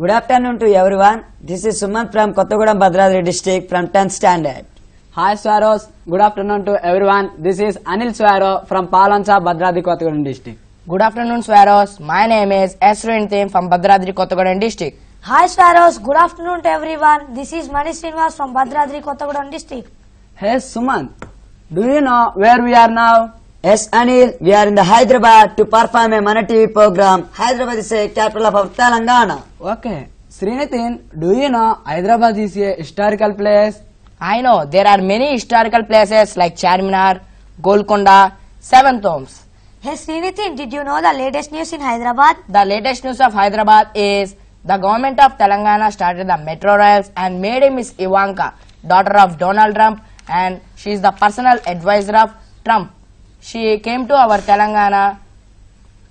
Good afternoon to everyone. This is Sumant from Kottagudam Bhadradri district from 10th standard. Hi Swaros, good afternoon to everyone. This is Anil Swaro from Palancha, Bhadradi, Kottagudem district. Good afternoon, Swaros. My name is Esrin from Bhadradri, Kottagudem district. Hi Sparrows, good afternoon to everyone. This is Mani Srinivas from Bhadradri, Kottagudam district. Hey Sumant, do you know where we are now? Yes, Anil, we are in the Hyderabad to perform a Mana TV program. Hyderabad is a capital of Telangana. Okay. Srinitin, do you know Hyderabad is a historical place? I know there are many historical places like Charminar, Golconda, Seven Tombs. Hey Srinitin, did you know the latest news in Hyderabad? The latest news of Hyderabad is the government of Telangana started the metro rails and made Miss Ivanka, daughter of Donald Trump, and she is the personal advisor of Trump. She came to our Telangana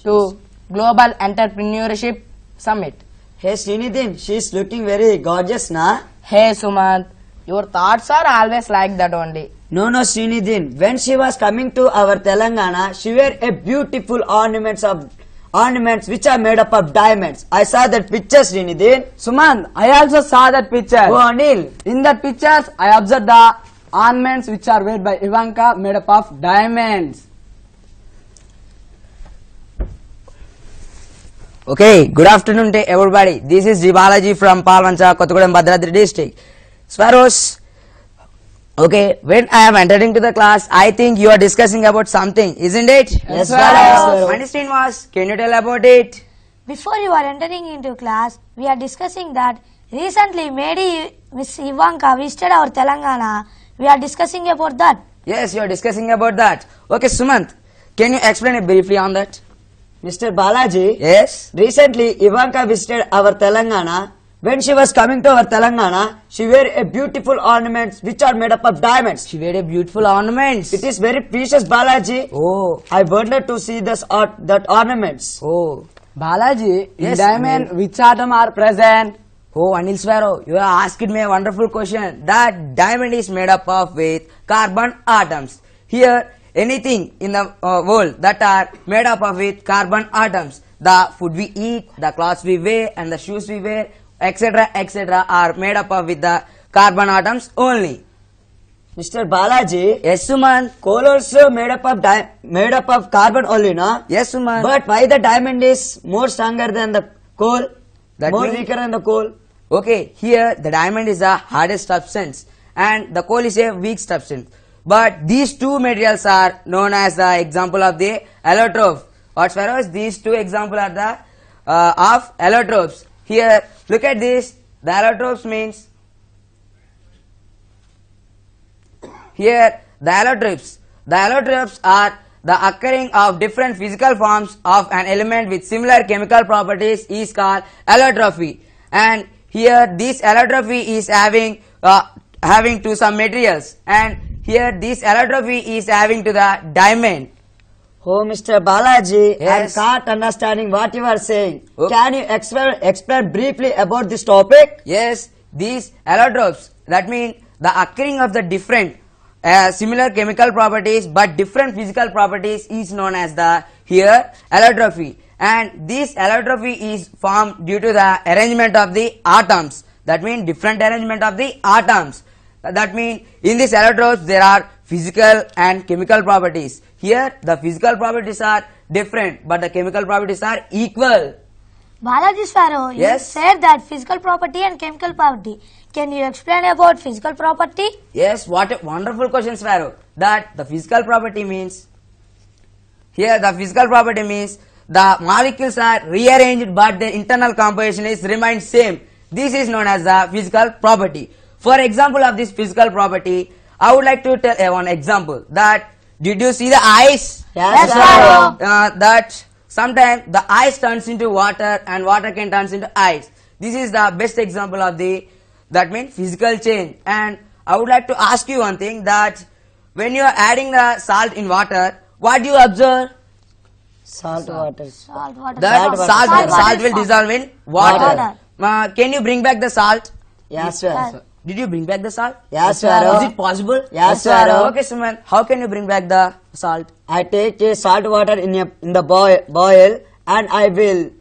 to Global Entrepreneurship Summit. Hey, Srinidhin, she is looking very gorgeous, na? Hey Sumant, your thoughts are always like that only. No, no, Srinidhin. When she was coming to our Telangana, she wear a beautiful ornaments of ornaments which are made up of diamonds. I saw that picture, Srinidhin. Sumant, I also saw that picture. Oh, Anil. In that pictures, I observed the ornaments which are made by Ivanka made up of diamonds. Okay, good afternoon to everybody. This is Jibalaji from Palvancha, Kottagudem, Bhadradri district. Sparrows, okay, when I am entering to the class, I think you are discussing about something, isn't it? Yes, Sparrows. Mainstream was, can you tell about it? Before you are entering into class, we are discussing that recently Mady Miss Ivanka visited our Telangana. We are discussing about that. Yes, you are discussing about that. Okay, Sumant, can you explain it briefly on that? Mr. Balaji, Yes? recently Ivanka visited our Telangana. When she was coming to our Telangana, she wear a beautiful ornaments which are made up of diamonds. She wear a beautiful ornaments. It is very precious, Balaji. Oh, I wanted to see this art, that ornaments. oh. Balaji, in Yes, diamond, ma'am. which atom are present? Oh, Anil Sparrow, you are asking me a wonderful question. That diamond is made up of with carbon atoms. Here, anything in the uh, world that are made up of with carbon atoms, the food we eat, the clothes we wear, and the shoes we wear, etc., etc., are made up of with the carbon atoms only. Mr. Balaji, Yes, Suman. coal also made up of made up of carbon only, no? Yes, Suman. But why the diamond is more stronger than the coal? That more weaker than the coal? Okay, here the diamond is a hardest substance and the coal is a weak substance. But these two materials are known as the example of the allotrope. What? These two example are the uh, of allotropes. Here, look at this. The allotropes means here the allotropes. The allotropes are the occurring of different physical forms of an element with similar chemical properties is called allotropy. And here this allotropy is having uh, having to some materials and here this allotropy is having to the diamond. Oh, Mr. Balaji, Yes. I can't understanding what you are saying. Okay. Can you explain, explain briefly about this topic? Yes, these allotropes, that means the occurring of the different uh, similar chemical properties but different physical properties is known as the here allotropy. And this allotropy is formed due to the arrangement of the atoms. That means different arrangement of the atoms. That means in this allotropes there are physical and chemical properties. Here the physical properties are different but the chemical properties are equal. Balaji you Yes. said that physical property and chemical property. Can you explain about physical property? Yes, what a wonderful question, Sparrow. That the physical property means, here the physical property means the molecules are rearranged but their internal composition is remained same. This is known as the physical property. For example of this physical property, I would like to tell uh, one example that did you see the ice? Yes, uh, that sometimes the ice turns into water and water can turns into ice. This is the best example of the that means physical change. And I would like to ask you one thing that when you are adding the salt in water, what do you observe? Salt water. Salt water. That Salt salt, water. salt, Salt water will dissolve in water. Water. Uh, can you bring back the salt? Yes, sir. Did you bring back the salt? Yes, sir. Is it possible? Yes, sir. Okay, Suman. How can you bring back the salt? I take a salt water in a, in the boil, boil and I will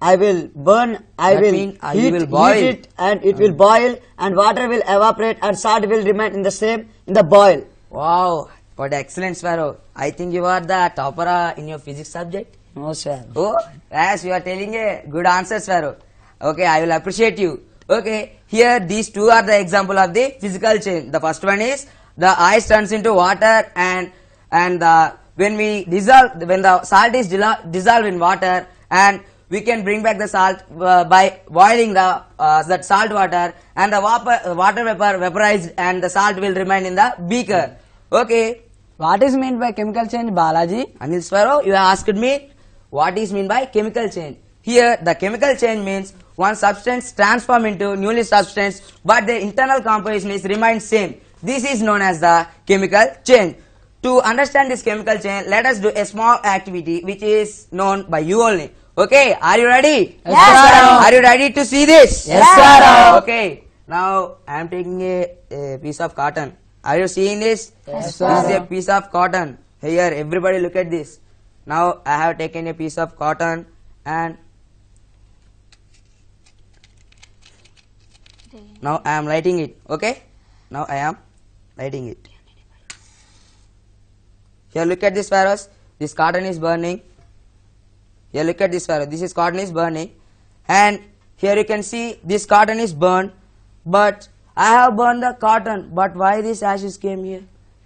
I will burn, I That will mean, uh, you heat, will heat boil. it and it will boil and water will evaporate and salt will remain in the same in the boil. Wow, what excellent Sparrow. I think you are the topper in your physics subject. No sir. Oh, yes, you are telling a good answer, Sparrow. Okay, I will appreciate you. Okay, here these two are the example of the physical change. The first one is the ice turns into water and and the when we dissolve when the salt is dissolved in water and we can bring back the salt uh, by boiling the uh, that salt water and the vapor, water vapor vaporized and the salt will remain in the beaker. Okay, What is meant by chemical change, Balaji? Anil Sparrow, you have asked me what is meant by chemical change. Here, the chemical change means one substance transform into newly substance, but the internal composition is remains same. This is known as the chemical change. To understand this chemical change, let us do a small activity which is known by you only. Okay, are you ready? Yes, sir. Are you ready to see this? Yes, sir. Okay, now I am taking a, a piece of cotton. Are you seeing this? Yes, This is a piece of cotton. Here, everybody look at this. Now I have taken a piece of cotton and now I am lighting it. Okay? Now I am lighting it. Here, look at this virus. This cotton is burning. Here, look at this virus. This is cotton is burning, and here you can see this cotton is burned. But I have burned the cotton. But why this ashes came here?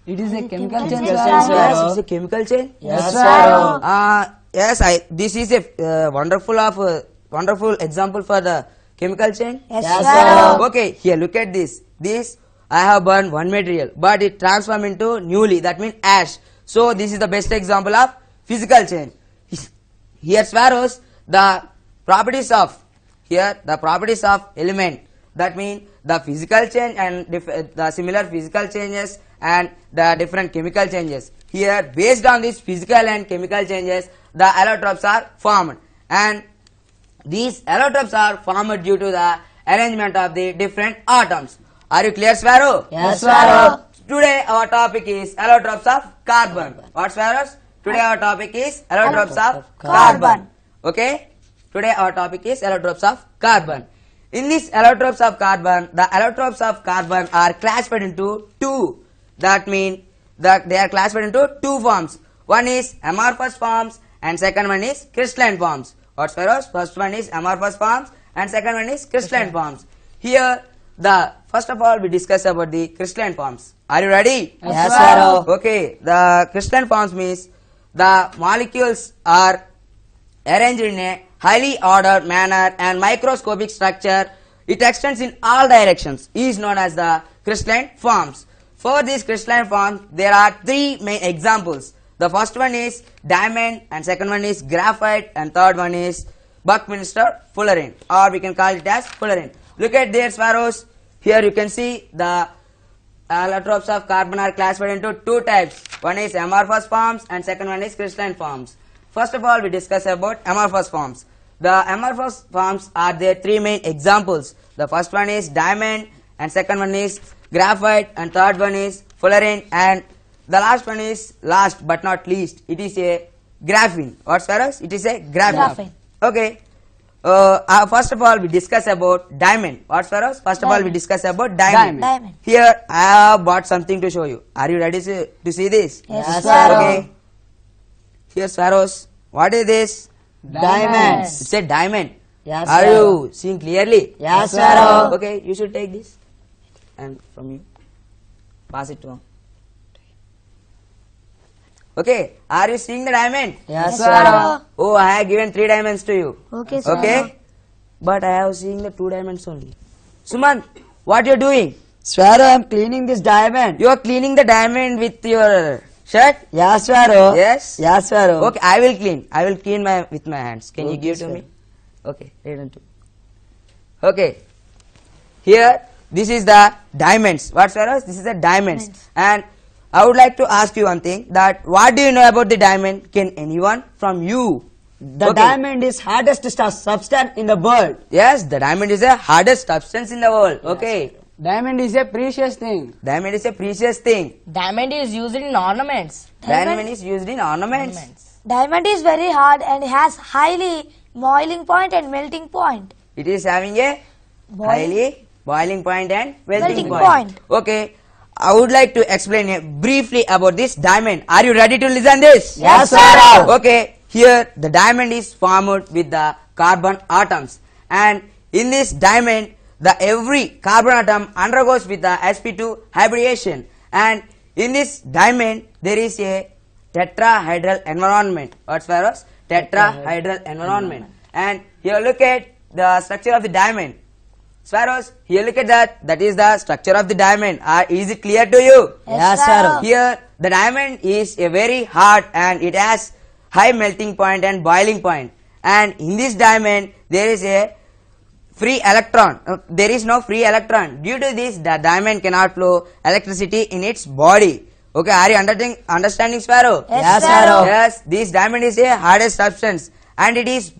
It is a chemical change, change, sir. sir. Yes, it's a chemical change. Yes, sir. Uh, yes, I. This is a uh, wonderful of uh, wonderful example for the chemical change. Yes, sir. Okay, here look at this. This I have burned one material, but it transformed into newly. That means ash. So this is the best example of physical change. Here sparrows the properties of here the properties of element. That means the physical change and uh, the similar physical changes and the different chemical changes. Here based on these physical and chemical changes, the allotropes are formed and these allotropes are formed due to the arrangement of the different atoms. Are you clear, Sparrow? Yes, Sparrow. Today our topic is allotropes of carbon. What, Sparrows? Today our topic is allotropes of carbon. Carbon. Okay? Today our topic is allotropes of carbon. In this allotropes of carbon, the allotropes of carbon are classified into two. That mean that they are classified into two forms. One is amorphous forms and second one is crystalline forms. What Sparrows? First one is amorphous forms and second one is crystalline forms. Here the first of all we discuss about the crystalline forms. Are you ready? Yes, sir. Okay, the crystalline forms means the molecules are arranged in a highly ordered manner and microscopic structure. It extends in all directions. Is known as the crystalline forms. For these crystalline forms, there are three main examples. The first one is diamond, and second one is graphite, and third one is Buckminster fullerene, or we can call it as fullerene. Look at their sparrows. Here you can see the allotropes of carbon are classified into two types. One is amorphous forms and second one is crystalline forms. First of all, we discuss about amorphous forms. The amorphous forms are their three main examples. The first one is diamond and second one is graphite and third one is fullerene and the last one is last but not least it is a graphene. What's for us? It is a graphene. Graphene. Okay. Uh, uh, first of all, we discuss about diamond. What's for us? First of all, we discuss about diamond. Diamond. Here, I have bought something to show you. Are you ready to, to see this? Yes, Yes, sir. Okay. Here, Sparrows. What is this? Diamonds. It's a diamond. Yes, Are sir. you seeing clearly? Yes, sir. sir. Okay, you should take this. And from you, pass it to him. Okay, are you seeing the diamond? Yes, Yes, sir. sir. Oh, I have given three diamonds to you. Okay, sir. Okay? But I have seen the two diamonds only. Suman, what you're doing? Sparrow, I'm cleaning this diamond. You are cleaning the diamond with your shirt? Yes, Sparrow. Yes? Yes, Sparrow. Okay, I will clean. I will clean my with my hands. Can you Okay, give to me? Okay, return to. Okay. Here, this is the diamonds. What's for us? This is the diamonds. Diamonds. And I would like to ask you one thing. That what do you know about the diamond? Can anyone from you? The Okay. diamond is hardest stu- substance in the world. Yes, the diamond is the hardest substance in the world. Okay. Diamond is a precious thing. Diamond is a precious thing. Diamond is used in ornaments. Diamond is used in ornaments. Ornaments. Diamond is very hard and has highly boiling point and melting point. It is having a highly boiling point and melting, Melting point. Okay. I would like to explain briefly about this diamond. Are you ready to listen this? Yes, sir. Okay. Here the diamond is formed with the carbon atoms and in this diamond the every carbon atom undergoes with the sp2 hybridization and in this diamond there is a tetrahedral environment. What's Faros? Tetrahedral environment. And here look at the structure of the diamond. Sparrows, here look at that. That is the structure of the diamond. Uh, is it clear to you? Yes, sir. sir. Here, the diamond is a very hard and it has high melting point and boiling point. And in this diamond, there is a free electron. Uh, there is no free electron. Due to this, the diamond cannot flow electricity in its body. Okay, are you understanding, understanding Sparrow? Yes, sir. sir. Yes, this diamond is a hardest substance and it is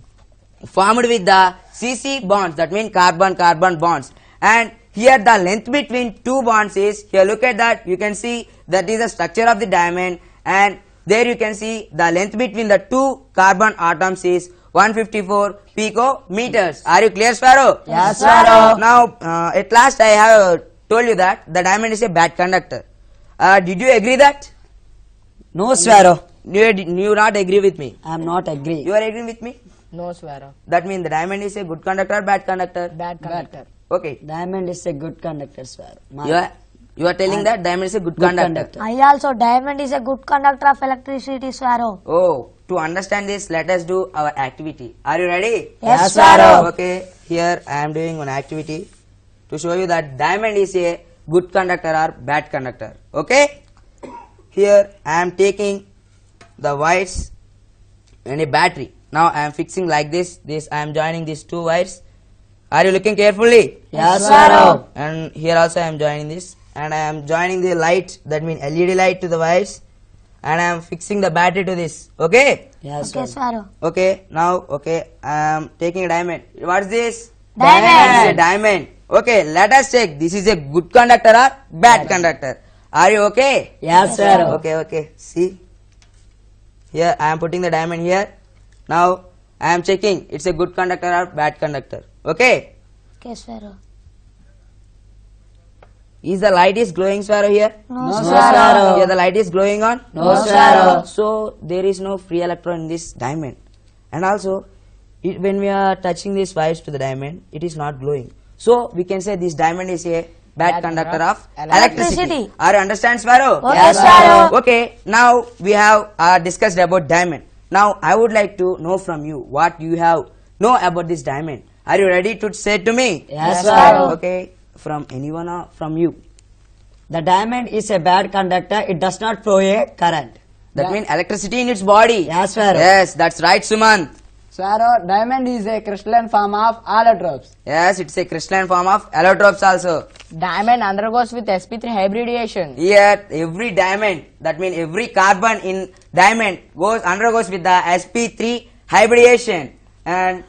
formed with the CC bonds that mean carbon carbon bonds and here the length between two bonds is here look at that you can see that is the structure of the diamond and there you can see the length between the two carbon atoms is 154 picometers are you clear sparrow Yes, sir. now uh, at last i have told you that the diamond is a bad conductor uh, did you agree that No, Sparrow. you, you not agree with me I am not agree. you are agreeing with me No, Swara. That means the diamond is a good conductor or bad conductor? Bad conductor. Okay. Diamond is a good conductor, Sparrow. You are, you are telling that diamond is a good, Good conductor. conductor. I also diamond is a good conductor of electricity, Swallow. Oh, to understand this, let us do our activity. Are you ready? Yes, Yes, sir. sir. Okay, here I am doing one activity to show you that diamond is a good conductor or bad conductor. Okay? Here I am taking the wires and a battery. Now I am fixing like this. This I am joining these two wires. Are you looking carefully? Yes, sir. And here also I am joining this. And I am joining the light, that means LED light to the wires. And I am fixing the battery to this. Okay? Yes, Okay, sir. Okay, now, okay, I am taking a diamond. What's this? Diamond. This is a diamond. Okay, let us check. This is a good conductor or bad conductor. Are you okay? Yes, sir. Okay, okay. See? Here, I am putting the diamond here. Now, I am checking. It's a good conductor or bad conductor. Okay? Okay, Swallow. Is the light is glowing sparrow here? No, No, Swallow. sir. Here the light is glowing on? No, sir. So there is no free electron in this diamond. And also, it, when we are touching these wires to the diamond, it is not glowing. So we can say this diamond is a bad, Bad conductor conductor of of electricity. electricity. Are you understand Sparrow? Okay, Yes, Swallow. Okay, now we have uh, discussed about diamond. Now I would like to know from you what you have know about this diamond. Are you ready to say to me? Yes, sir. Okay, from anyone or from you? The diamond is a bad conductor. It does not flow a current. That means electricity in its body. Yes, sir. Yes, that's right, Sumant. Swallow, uh, diamond is a crystalline form of allotropes. Yes, it's a crystalline form of allotropes also. Diamond undergoes with sp3 hybridization. Here, every diamond, that means every carbon in diamond goes undergoes with the sp3 hybridization. And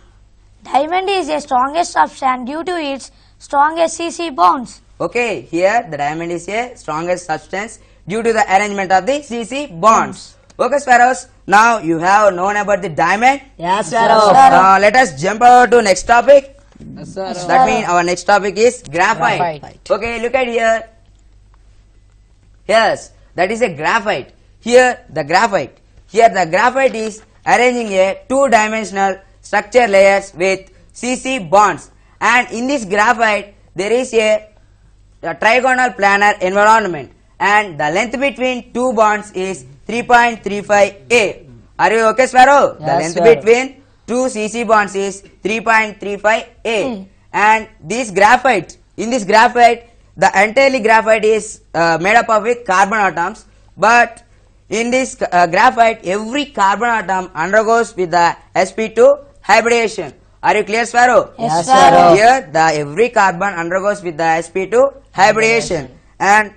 Diamond is the strongest substance due to its strongest CC bonds. okay, here the diamond is a strongest substance due to the arrangement of the CC bonds. Okay, sparrows. Now you have known about the diamond. Yes, sir. Now let us jump over to next topic. Yes, sir. That means our next topic is graphite. Graphite. Okay, look at here. Yes, that is a graphite. Here the graphite. Here the graphite is arranging a two-dimensional structure layers with CC bonds. And in this graphite, there is a, a trigonal planar environment. And the length between two bonds is 3.35 A. Are you okay, Sparrow? the length between two CC bonds is 3.35 A. Mm. And this graphite, in this graphite, the entirely graphite is uh, made up of with carbon atoms. But in this uh, graphite, every carbon atom undergoes with the sp2 hybridization. Are you clear, Sparrow? Yes, sir. sir. Here, the every carbon undergoes with the sp2 hybridization. And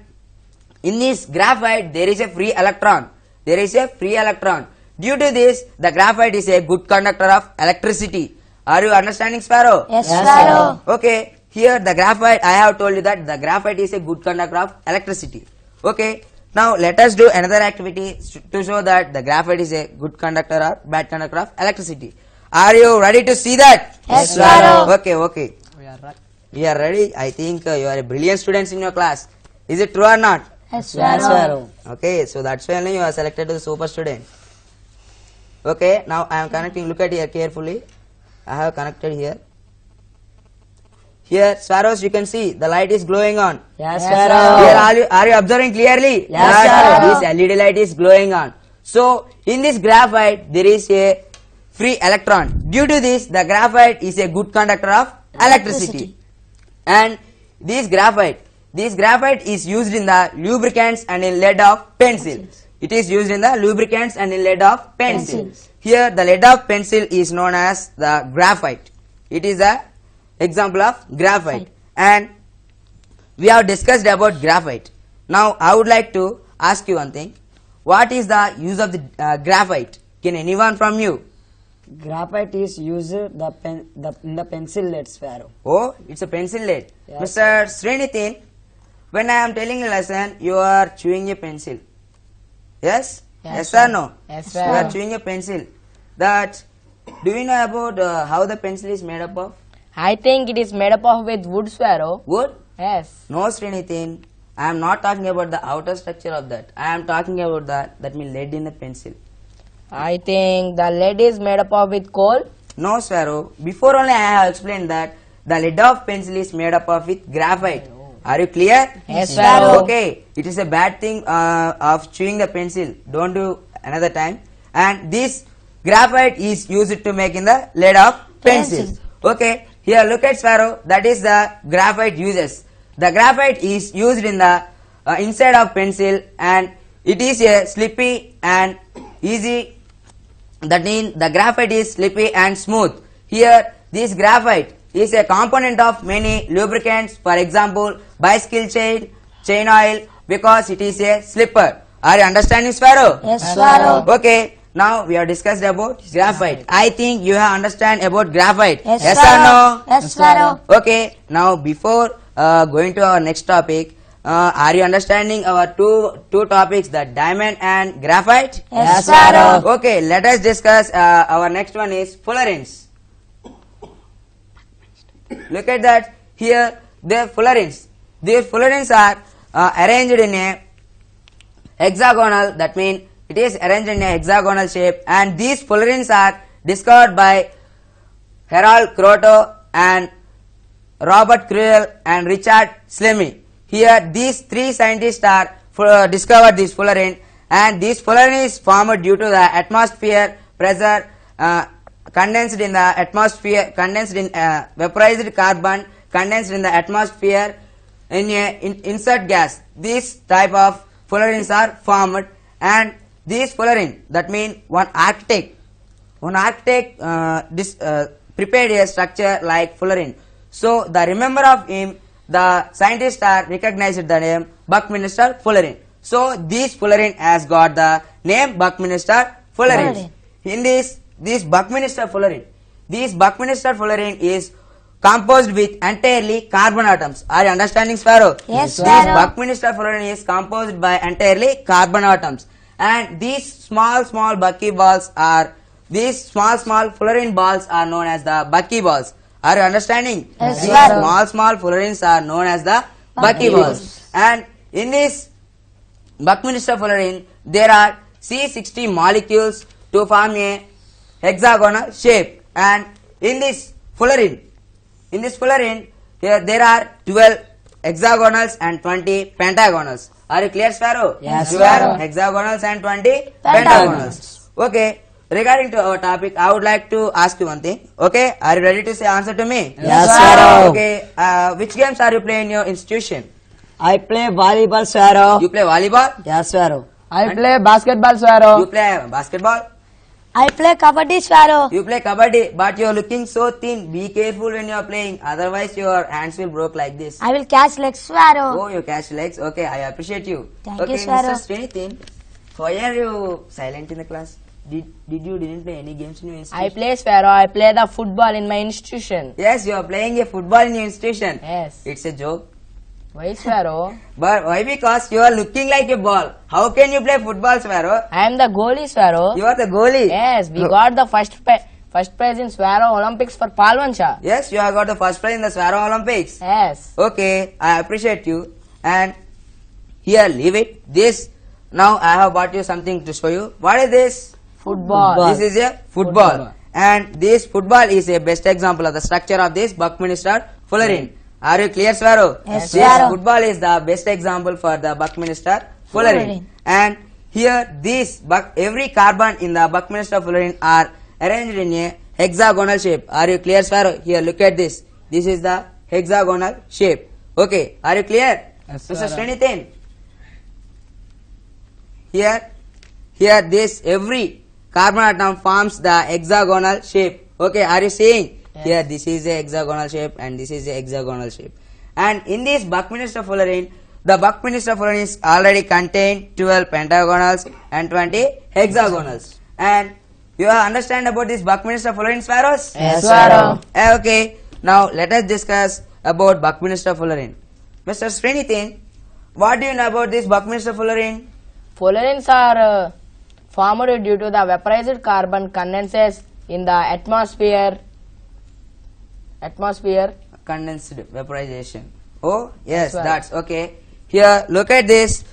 in this graphite, there is a free electron. There is a free electron. Due to this, the graphite is a good conductor of electricity. Are you understanding, Sparrow? Yes, Yes, Swallow. Okay, here the graphite, I have told you that the graphite is a good conductor of electricity. Okay, now let us do another activity to show that the graphite is a good conductor or bad conductor of electricity. Are you ready to see that? Yes, Sparrow. Okay, okay. We are ready. You are ready? I think uh, you are a brilliant students in your class. Is it true or not? Yes, Yes, Sparrow. Okay, so that's why only you are selected as the super student. Okay, now I am connecting. Look at here carefully. I have connected here. Here, sparrows, you can see the light is glowing on. Yes, Here, are you, are you observing clearly? Yes, that this LED light is glowing on. So, in this graphite, there is a free electron. Due to this, the graphite is a good conductor of electricity. And this graphite, this graphite is used in the lubricants and in lead of pencil. It is used in the lubricants and in lead of pencil. Pencils. Here, the lead of pencil is known as the graphite. It is a example of graphite. And we have discussed about graphite. Now I would like to ask you one thing. What is the use of the uh, graphite? Can anyone from you? Graphite is used the pen the in the pencil lead Sparrow. Oh, it's a pencil lead. Yes. Mr. Srinithin, when I am telling a lesson, you are chewing a pencil. Yes? Yes, or no? Yes, sir. You are chewing a pencil. That, do you know about uh, how the pencil is made up of? I think it is made up of with wood sparrow. Wood? Yes. No, Srinithin. I am not talking about the outer structure of that. I am talking about that, that means lead in a pencil. I think the lead is made up of with coal. No, Sparrow. Before only I have explained that the lead of pencil is made up of with graphite. Are you clear? Yes, Sparrow. Okay. It is a bad thing uh, of chewing the pencil. Don't do another time. And this graphite is used to make in the lead of pencils. Okay. Here look at Sparrow. That is the graphite uses. The graphite is used in the uh, inside of pencil and it is a slippy and easy that means the graphite is slippy and smooth. Here, this graphite is a component of many lubricants, for example, bicycle chain, chain oil, because it is a slipper. Are you understanding, Sparrow? Yes, Sparrow. Okay, now we have discussed about graphite. I think you have understand about graphite. Yes, yes or no? Yes, Sparrow. Okay, now before uh, going to our next topic, uh, are you understanding our two two topics, the diamond and graphite? Yes, Sparrow. Okay, let us discuss. Uh, our next one is fullerenes. Look at that. Here, the fullerenes. These fullerenes are uh, arranged in a hexagonal. That means it is arranged in a hexagonal shape, and these fullerenes are discovered by Harold Kroto and Robert Curl and Richard Smalley. Here, these three scientists are uh, discovered this fullerene, and this fullerene is formed due to the atmosphere pressure uh, condensed in the atmosphere, condensed in uh, vaporized carbon, condensed in the atmosphere in a in, inert gas. this type of fullerenes are formed, and these fullerene that mean one architect one architect uh, dis, uh, prepared a structure like fullerene. So the remember of him, the scientists are recognized the name Buckminster Fullerene. So this fullerene has got the name Buckminster Fullerene. In this, this Buckminster Fullerene, this Buckminster Fullerene is composed with entirely carbon atoms. Are you understanding, Sparrow? Yes, This Buckminster fullerene is composed by entirely carbon atoms, and these small small buckyballs are these small small fullerene balls are known as the buckyballs. Are you understanding? Yes, these Sparrow. small small fullerenes are known as the buckyballs, and in this Buckminster fullerene, there are C60 molecules to form a hexagonal shape. And in this fullerene, in this fullerene, here there are 12 hexagonals and 20 pentagonals. Are you clear, Sparrow? Yes, 12 Sparrow. hexagonals and 20 Pentagonals. pentagonals. Okay. Regarding to our topic, I would like to ask you one thing. Okay, are you ready to say answer to me? Yes, Sparrow. Okay, uh, which games are you playing in your institution? I play volleyball, Sparrow. You play volleyball? Yes, Sparrow. I play basketball, Sparrow. You play basketball? I play kabaddi, Sparrow. You play kabaddi, but you are looking so thin. Be careful when you are playing, otherwise your hands will broke like this. I will catch legs, Sparrow. Oh, you catch legs. Okay, I appreciate you. Thank okay, you, Sparrow. Mr. Srinithin, why are you silent in the class? Did did you didn't play any games in your institution? I play sparrow. I play the football in my institution. Yes, you are playing a football in your institution. Yes. It's a joke. Why sparrow? But why? Because you are looking like a ball. How can you play football, Sparrow? I am the goalie sparrow. You are the goalie. Yes, we got the first pa- first prize in Swaro Olympics for Palwancha. Yes, you have got the first prize in the Swaro Olympics. Yes. Okay, I appreciate you. And here, leave it. This, now I have brought you something to show you. What is this? Football. This is a football. Football. And this football is a best example of the structure of this Buckminster Fullerene. Are you clear, Swaro? Yes, This Swaro. football is the best example for the Buckminster Fullerene. Fullerene. And here, this buck, every carbon in the Buckminster Fullerene are arranged in a hexagonal shape. Are you clear, Swaro? Here, look at this. This is the hexagonal shape. Okay, are you clear? Yes, Mr. Swaro. Srinithin? Here, here this every carbon atom forms the hexagonal shape. Okay, are you seeing? Here this is a hexagonal shape and this is a hexagonal shape. And in this Buckminster Fullerene, the Buckminster Fullerene is already contain 12 pentagonals and 20 hexagonals. And you understand about this Buckminster Fullerene Sparrows? Yes, Swaro. Eh, Okay, now let us discuss about Buckminster Fullerene. Mr. Srinithin, what do you know about this Buckminster Fullerene? Fullerenes are uh, formed due to the vaporized carbon condenses in the atmosphere. Atmosphere. Condensed vaporization. Oh, yes, That's that's okay. Here, look at this.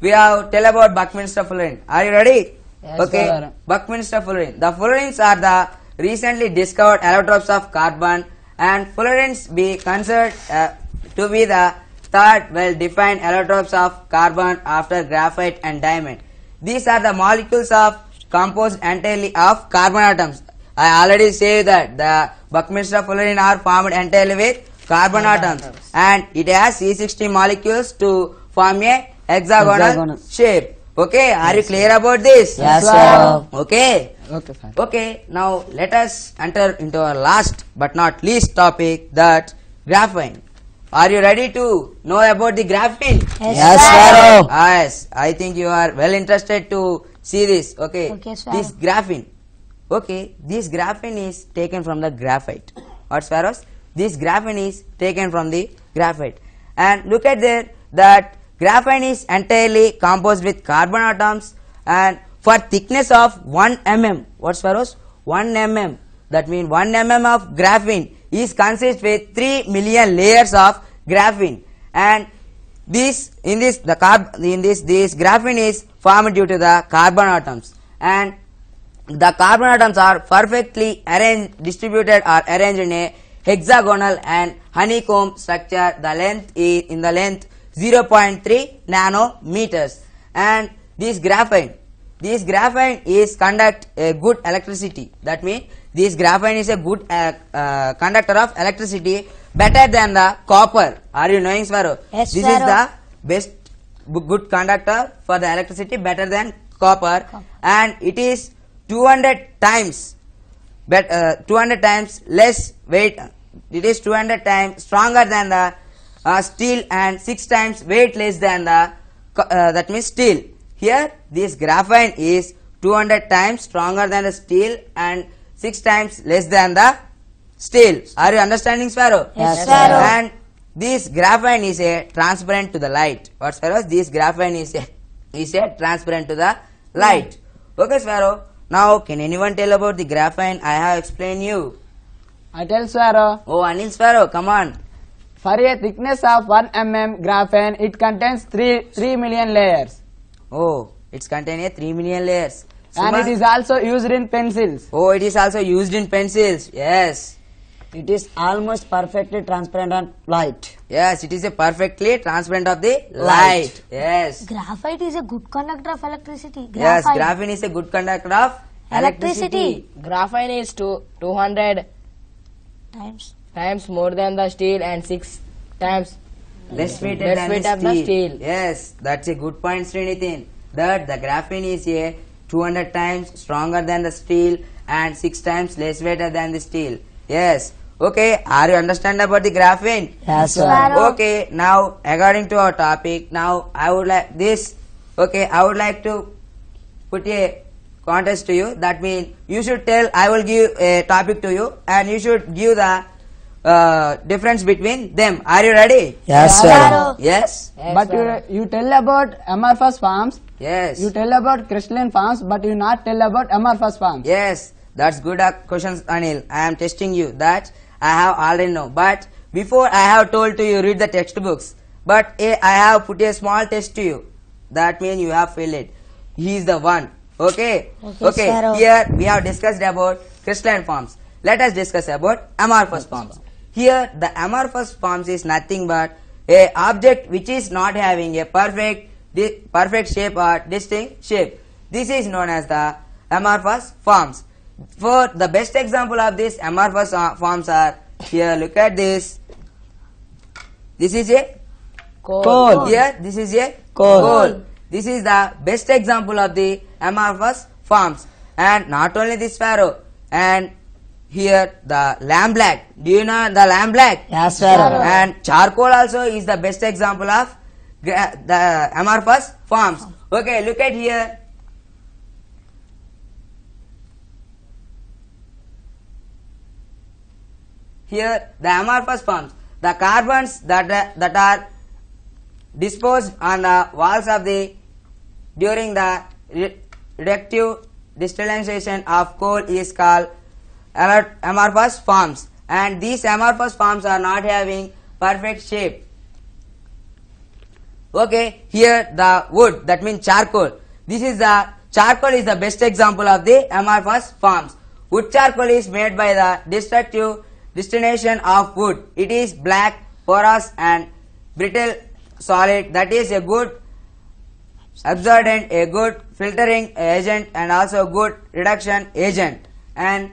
We have tell about Buckminster Fullerene. Are you ready? Yes, okay, sir. Buckminster Fullerene. The Fullerenes are the recently discovered allotropes of carbon and Fullerenes be considered uh, to be the third well-defined allotropes of carbon after graphite and diamond. These are the molecules of composed entirely of carbon atoms. I already said that the Buckminster Fullerene are formed entirely with carbon atoms and it has C60 molecules to form a hexagonal, Hexagonal. shape. Okay, are you clear about this? Yes, Swaro. Okay. Okay, sir. Okay, now let us enter into our last but not least topic that graphene. Are you ready to know about the graphene? Yes, Yes, Swaro. Swaro. Yes, I think you are well interested to see this. Okay, Okay, Swaro. this graphene. Okay, this graphene is taken from the graphite. What Swaros? This graphene is taken from the graphite. And look at there that graphene is entirely composed with carbon atoms and for thickness of 1 mm. What Swaros? 1 mm. That means 1 mm of graphene is consist with 3 million layers of graphene. And this in this the carb in this this graphene is formed due to the carbon atoms. And the carbon atoms are perfectly arranged distributed or arranged in a hexagonal and honeycomb structure. The length is in the length 0.3 nanometers. And this graphene this graphene is conduct a good electricity. That means this graphene is a good uh, uh, conductor of electricity better than the copper. Are you knowing Swaro? Yes, this Swaro. is the best good conductor for the electricity better than copper. And it is 200 times but uh, 200 times less weight. It is 200 times stronger than the uh, steel and 6 times weight less than the uh, that means steel. Here this graphene is 200 times stronger than the steel and 6 times less than the steel. Are you understanding sparrow Yes, Swaro. and this graphene is a transparent to the light. What sparrow this graphene is a is a transparent to the light. Okay sparrow now can anyone tell about the graphene? I have explained you. I tell Swaro, oh anil sparrow come on. For a thickness of 1 mm graphene, it contains 3, 3 million layers. oh it's contain a 3 million layers And it is also used in pencils. oh it is also used in pencils yes It is almost perfectly transparent and light. yes it is a perfectly transparent of the light, Light. yes Graphite is a good conductor of electricity. yes graphene is a good conductor of Electricity. Graphene is two, 200 Times. times more than the steel and 6 times less weighted Less than weight the of the steel. steel. Yes, that's a good point, Srinithin. That the graphene is a 200 times stronger than the steel and 6 times less weighted than the steel. Yes. Okay, are you understand about the graphene? Yes, Swaro. Okay, now according to our topic, now I would like this. Okay, I would like to put a contest to you. That means you should tell. I will give a topic to you, and you should give the uh, difference between them. Are you ready? Yes, Swaro. Yes. Yes, but Swaro. you, you tell about amorphous forms, Yes. you tell about crystalline forms, but you not tell about amorphous forms. Yes. That's good uh, questions, Anil. I am testing you. That I have already know. But before I have told to you read the textbooks. But eh, I have put a small test to you. That means you have failed it. He is the one. Okay. Okay, sir. Here we have discussed about crystalline forms. Let us discuss about amorphous forms. Here the amorphous forms is nothing but a object which is not having a perfect perfect shape or distinct shape. This is known as the amorphous forms. For the best example of this amorphous uh, forms are here look at this. This is a Coal. here this is a Coal. This is the best example of the amorphous forms. And not only this sparrow and here the lamp black. Do you know the lamp black? Yes, sir. And charcoal also is the best example of gra- the amorphous forms. Okay, look at here. Here the amorphous forms, the carbons that are, that are disposed on the walls of the during the re- reductive distillation of coal is called amor- amorphous forms? And these amorphous forms are not having perfect shape. Okay here the wood that means charcoal. This is the charcoal is the best example of the amorphous forms. Wood charcoal is made by the destructive distillation of wood. It is black porous and brittle solid. That is a good absorbent a good filtering agent and also a good reduction agent. And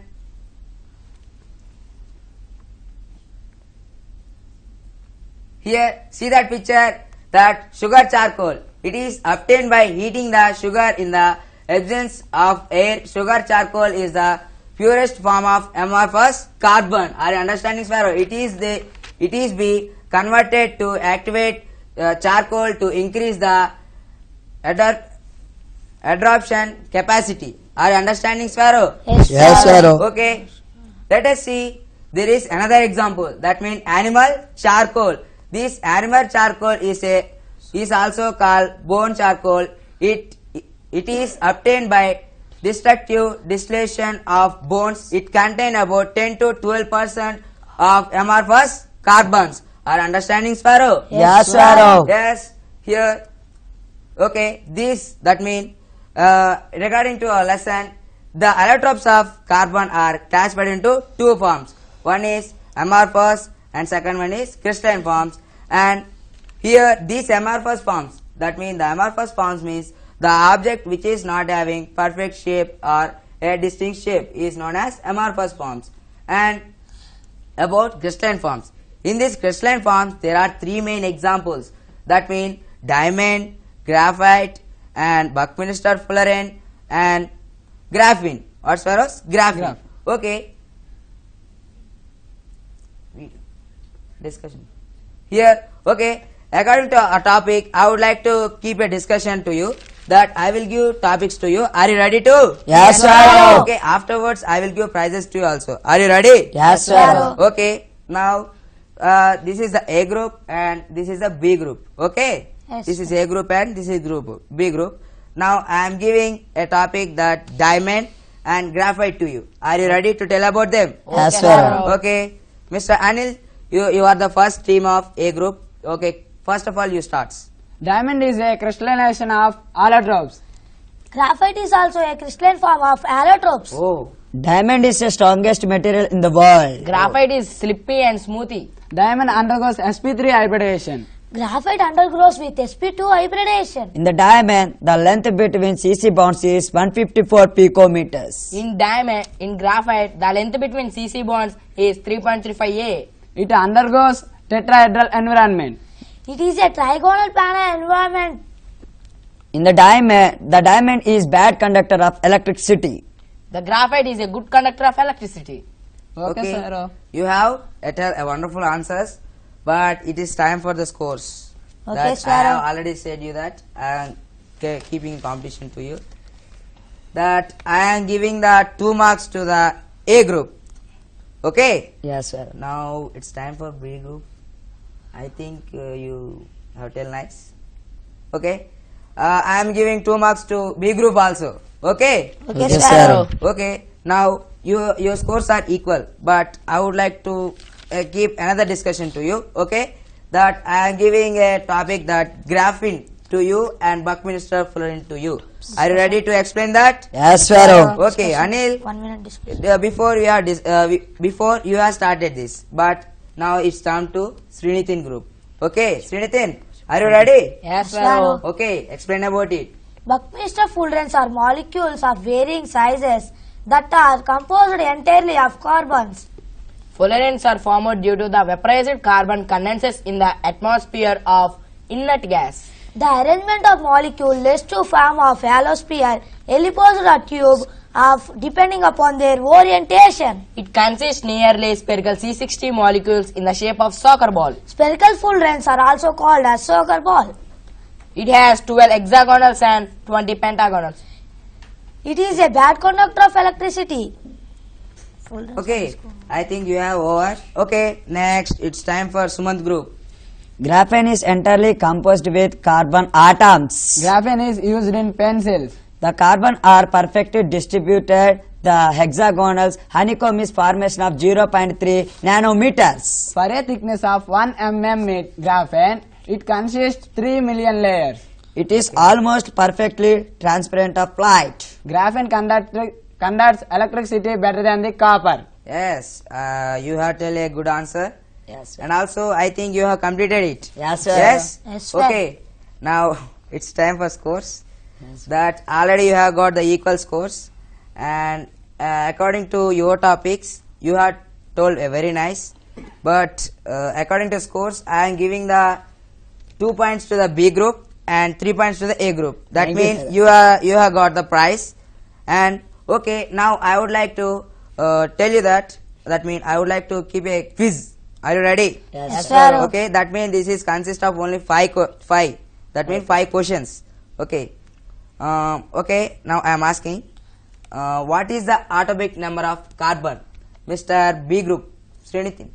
Here, see that picture, that sugar charcoal. It is obtained by heating the sugar in the absence of air. Sugar charcoal is the purest form of amorphous carbon. Are you understanding, Sparrow? It is the, it is be converted to activate uh, charcoal to increase the ador- adsorption capacity. Are you understanding, Sparrow? Yes, Yes, sir. sir. Okay. Let us see. There is another example. That means animal charcoal. This animal charcoal is a is also called bone charcoal. It it is obtained by destructive distillation of bones. It contains about 10 to 12 percent of amorphous carbons. Are understanding, Sparrow? Yes, sir. Yes. Here. Okay. This that means uh, regarding to our lesson, the allotropes of carbon are classified into two forms. One is amorphous and second one is crystalline forms. And here these amorphous forms, that means the amorphous forms means the object which is not having perfect shape or a distinct shape is known as amorphous forms. And about crystalline forms. In these crystalline forms, there are three main examples. That mean diamond, graphite, and Buckminster fullerene, and graphene. What's for us? Graphene. Graph. Okay. Discussion. Here, okay. According to a topic, I would like to keep a discussion to you that I will give topics to you. Are you ready to? Yes, sir. Okay. Afterwards, I will give prizes to you also. Are you ready? Yes, sir. Okay, now uh, this is the A group and this is the B group. Okay, Yes, this is A group and this is group B group. Now I am giving a topic that diamond and graphite to you. Are you ready to tell about them? Yes, sir. Okay, Mr. Anil, you you are the first team of A group. Okay, first of all you starts. Diamond is a crystallization of allotropes. Graphite is also a crystalline form of allotropes. Oh, Diamond is the strongest material in the world. Graphite is slippy and smoothy. Diamond undergoes sp3 hybridization. Graphite undergoes with sp2 hybridization. In the diamond, the length between CC bonds is 154 picometers. In diamond, in graphite, the length between CC bonds is 3.35 A. It undergoes tetrahedral environment. It is a trigonal planar environment. In the diamond, the diamond is bad conductor of electricity. The graphite is a good conductor of electricity. Okay, sir. You have at a wonderful answers, but it is time for the scores. Okay, that I have already said you that I am keeping competition to you. That I am giving the two marks to the A group. Okay. Yes, sir. Now it's time for B group. I think uh, you have tell nice. Okay. Uh, I am giving two marks to B group also. Okay. Okay, Yes, sir. sir. Okay. Now your your scores are equal, but I would like to uh, give another discussion to you. Okay, that I am giving a topic that graphene to you and Buckminster Fullerene to you. Are you ready to explain that? Yes, Pharaoh. Okay, Anil. One minute discussion. Uh, before we are dis- uh, we, before you have started this, but now it's time to Srinithin group. Okay, Srinithin, are you ready? Yes, Pharaoh. Pharaoh. Okay, explain about it. Buckminster fullerenes are molecules of varying sizes that are composed entirely of carbons. Fullerenes are formed due to the vaporized carbon condenses in the atmosphere of inert gas. The arrangement of molecule leads to form of allosphere, ellipsoid or tube of depending upon their orientation. It consists nearly spherical C60 molecules in the shape of soccer ball. Spherical fullerenes are also called as soccer ball. It has 12 hexagonals and 20 pentagonals. It is a bad conductor of electricity. Okay, I think you have over. Okay, next it's time for Sumant group. Graphene is entirely composed with carbon atoms. Graphene is used in pencils. The carbon are perfectly distributed. The hexagonals honeycomb is formation of 0.3 nanometers. For a thickness of 1 mm graphene, it consists 3 million layers. It is almost perfectly transparent of light. Graphene conduct, conducts electricity better than the copper. Yes, uh, you have tell a good answer, Yes. and also I think you have completed it. Yes, sir. Yes. Yes, sir. Okay. Now it's time for scores. That already you have got the equal scores, and uh, according to your topics, you have told a very nice. But uh, according to scores, I am giving the two points to the B group and three points to the A group. That Thank means sir. you are you have got the prize. And okay, now I would like to uh, tell you that that means I would like to keep a quiz. Are you ready? Yes, Yes, sir. sir. Okay, that means this is consist of only five five. That means five questions. Okay. Um, okay. Now I am asking, uh, what is the atomic number of carbon, Mister B group, Srinithin?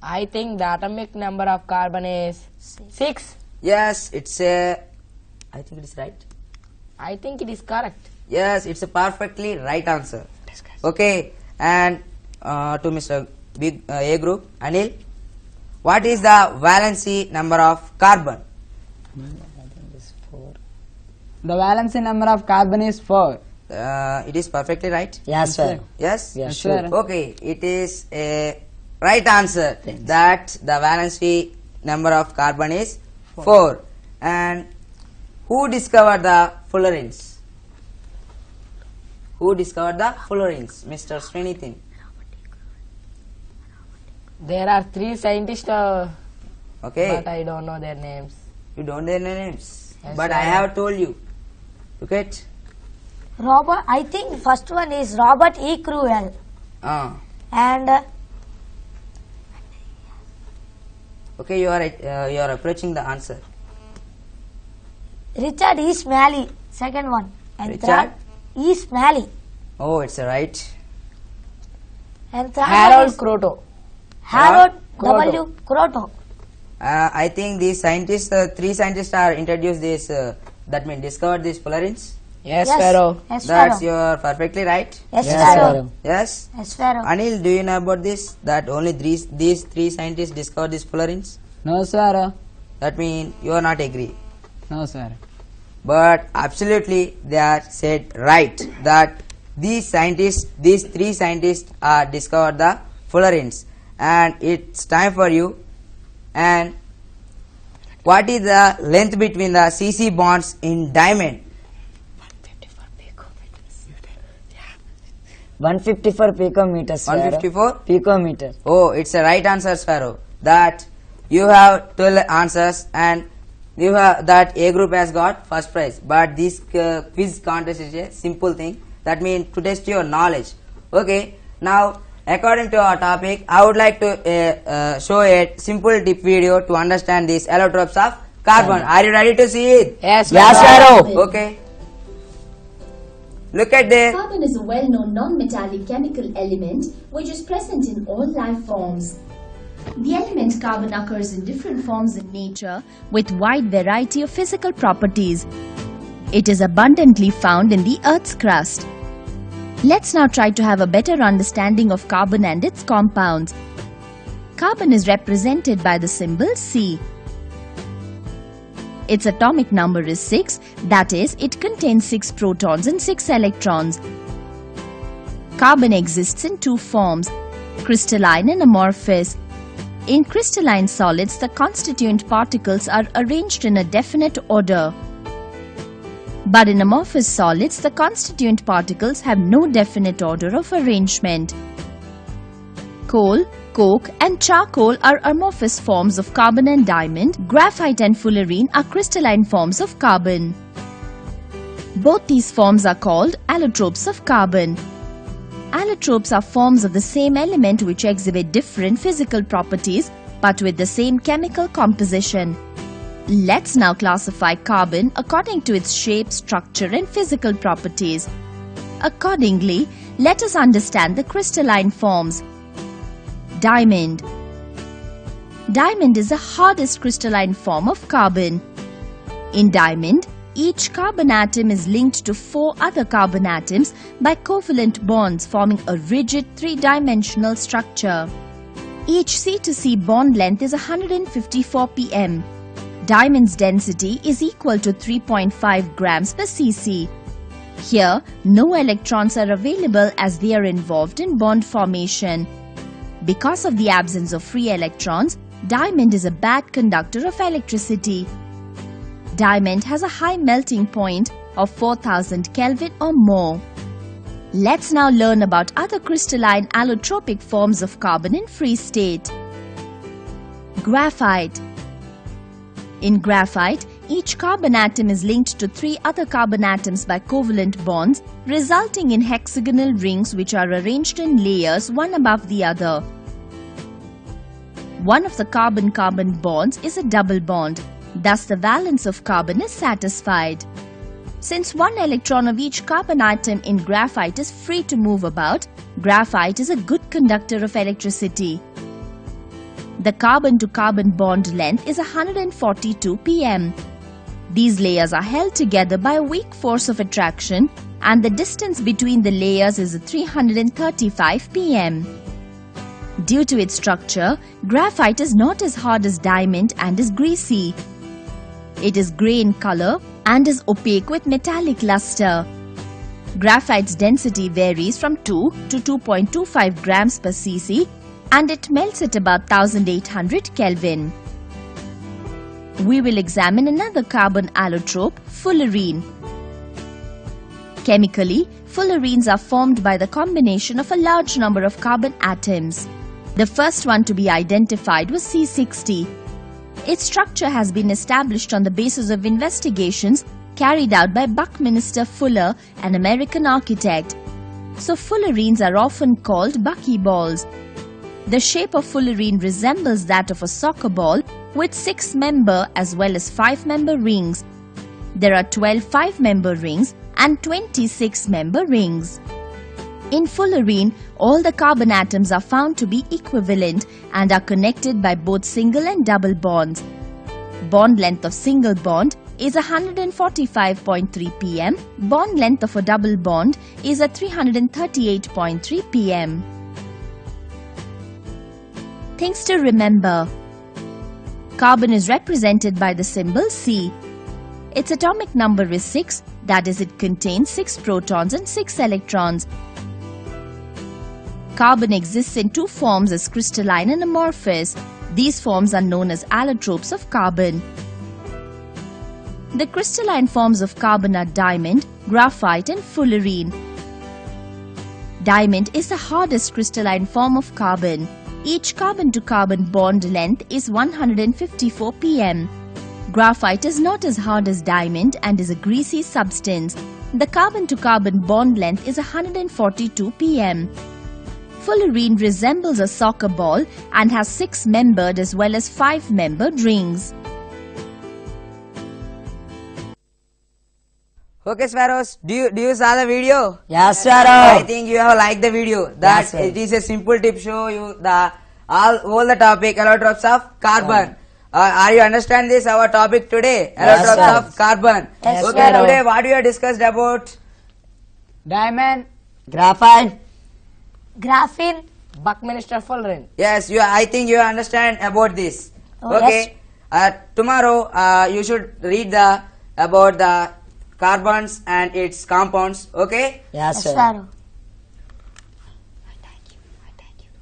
I think the atomic number of carbon is 6. Yes, it's a. I think it is right. I think it is correct. Yes, it's a perfectly right answer. Okay, and uh, to Mr. B, uh, A group, Anil, what is the valency number of carbon? The valency number of carbon is 4. Uh, it is perfectly right. Yes, sir. Yes. Yes, sir. sure. Okay, it is a right answer that the valency number of carbon is 4. And who discovered the fullerenes? Who discovered the fullerenes? Mr. Srinithin. There are three scientists, uh, Okay, but I don't know their names. you don't know their names, Yes, but sir. I have told you. Look at. Robert, I think first one is Robert E. Curl Uh, and uh, okay, you are uh, you are approaching the answer. Richard E. Smalley. Second one. And Richard? third E. Smalley. Oh, it's a right. And third Harold is Kroto. Harold W. Kroto. Uh, I think these scientists, uh, three scientists are introduced this, uh, that mean discovered these fullerenes. Yes, yes, Pharaoh. Yes, That's Pharaoh. your perfectly right. Yes, Yes, Pharaoh. Pharaoh. Yes. Yes, Pharaoh. Anil, do you know about this? That only these these three scientists discovered these fullerenes. No, sir. That mean you are not agree. No, sir. But absolutely, they are said right that these scientists, these three scientists, are discovered the fullerenes, and it's time for you. And what is the length between the CC bonds in diamond? 154 picometers. Pharaoh. 154? Picometer. Oh, it's a right answer, Sparrow. That you have 12 answers and you have that A group has got first prize. But this uh, quiz contest is a simple thing. That means to test your knowledge. Okay. Now, according to our topic, I would like to uh, uh, show a simple tip video to understand these allotropes of carbon. Are you ready to see it? Yes, Yes, Pharaoh. Pharaoh. Okay. Look at this. Carbon is a well-known non-metallic chemical element which is present in all life forms. The element carbon occurs in different forms in nature with wide variety of physical properties. It is abundantly found in the Earth's crust. Let's now try to have a better understanding of carbon and its compounds. Carbon is represented by the symbol C. Its atomic number is 6, that is, it contains 6 protons and 6 electrons. Carbon exists in two forms, crystalline and amorphous. In crystalline solids, the constituent particles are arranged in a definite order. But in amorphous solids, the constituent particles have no definite order of arrangement. Coal, coke and charcoal are amorphous forms of carbon and diamond. Graphite and fullerene are crystalline forms of carbon. Both these forms are called allotropes of carbon. Allotropes are forms of the same element which exhibit different physical properties but with the same chemical composition. Let's now classify carbon according to its shape, structure and physical properties. Accordingly, let us understand the crystalline forms. Diamond Diamond is the hardest crystalline form of carbon. In diamond, each carbon atom is linked to four other carbon atoms by covalent bonds forming a rigid three-dimensional structure. Each C to C bond length is 154 pm. Diamond's density is equal to 3.5 grams per cc. Here, no electrons are available as they are involved in bond formation. Because of the absence of free electrons, diamond is a bad conductor of electricity. Diamond has a high melting point of 4000 Kelvin or more. Let's now learn about other crystalline allotropic forms of carbon in free state. Graphite In graphite, each carbon atom is linked to three other carbon atoms by covalent bonds, resulting in hexagonal rings which are arranged in layers one above the other. One of the carbon-carbon bonds is a double bond, thus the valence of carbon is satisfied. Since one electron of each carbon atom in graphite is free to move about, graphite is a good conductor of electricity. The carbon-to-carbon bond length is 142 pm. These layers are held together by a weak force of attraction and the distance between the layers is 335 pm. Due to its structure, graphite is not as hard as diamond and is greasy. It is grey in color and is opaque with metallic luster. Graphite's density varies from 2 to 2.25 grams per cc and it melts at about 1800 Kelvin. We will examine another carbon allotrope, fullerene. Chemically, fullerenes are formed by the combination of a large number of carbon atoms. The first one to be identified was C60. Its structure has been established on the basis of investigations carried out by Buckminster Fuller, an American architect. So fullerenes are often called buckyballs. The shape of fullerene resembles that of a soccer ball with 6 member as well as 5 member rings. There are 12 5 member rings and 26 member rings. In fullerene, all the carbon atoms are found to be equivalent and are connected by both single and double bonds. Bond length of single bond is 145.3 pm. Bond length of a double bond is at 338.3 pm. Things to remember. Carbon is represented by the symbol C. Its atomic number is 6, that is it contains 6 protons and 6 electrons. Carbon exists in two forms as crystalline and amorphous. These forms are known as allotropes of carbon. The crystalline forms of carbon are diamond, graphite and fullerene. Diamond is the hardest crystalline form of carbon. Each carbon-to-carbon bond length is 154 pm. Graphite is not as hard as diamond and is a greasy substance. The carbon-to-carbon bond length is 142 pm. Fullerene resembles a soccer ball and has six membered as well as five membered rings. Okay, Sparrows, do you do you saw the video? Yes, I think you have liked the video. That Yes, sir. it is a simple tip show you the all all the topic allotropes of carbon. Uh, are you understand this our topic today? Allotropes sir. of carbon. Yes, okay, sir. today what we have discussed about Diamond, Graphite. Graphene. Buckminster Fullerene. Yes, you. I think you understand about this. Oh, okay. Uh, tomorrow, uh, you should read the about the carbons and its compounds. Okay. Yes, Yes, sir. sir.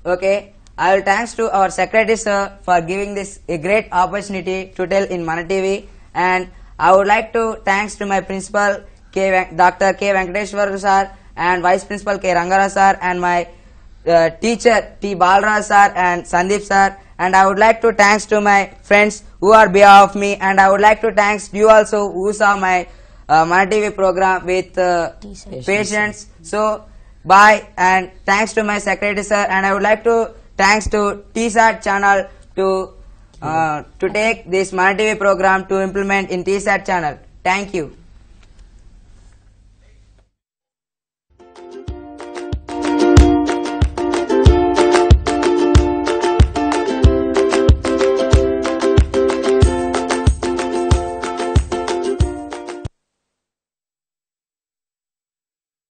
Okay. I will thanks to our secretary sir for giving this a great opportunity to tell in Mana TV and I would like to thanks to my principal K. Dr. K. Venkateshwar sir and vice principal K. Rangara sir and my uh, teacher T. Balraj sir and Sandeep sir and I would like to thanks to my friends who are behalf of me and I would like to thanks you also who saw my uh, Mana TV program with uh, patience. So bye and thanks to my secretary sir and I would like to thanks to TSAT channel to uh, to take this Mana TV program to implement in TSAT channel. Thank you.